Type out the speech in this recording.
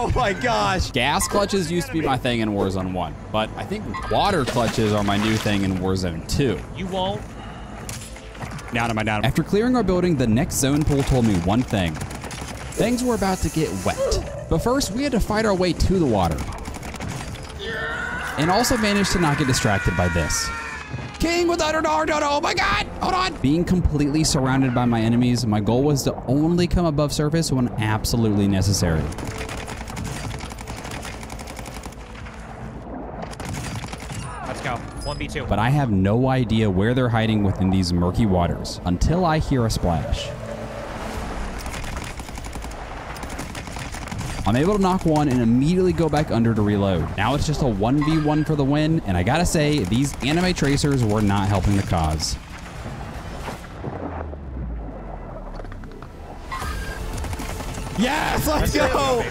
Oh my gosh. Gas clutches used to be my thing in Warzone 1, but I think water clutches are my new thing in Warzone 2. You won't. Down, am I down? After clearing our building, the next zone pool told me one thing. Things were about to get wet. But first, we had to fight our way to the water. And also managed to not get distracted by this. King with $100 dodo. Oh my god! Hold on! Being completely surrounded by my enemies, my goal was to only come above surface when absolutely necessary. Go. 1v2. But I have no idea where they're hiding within these murky waters until I hear a splash. I'm able to knock one and immediately go back under to reload. Now it's just a 1v1 for the win, and I gotta say, these anime tracers were not helping the cause. Yes, let's, go.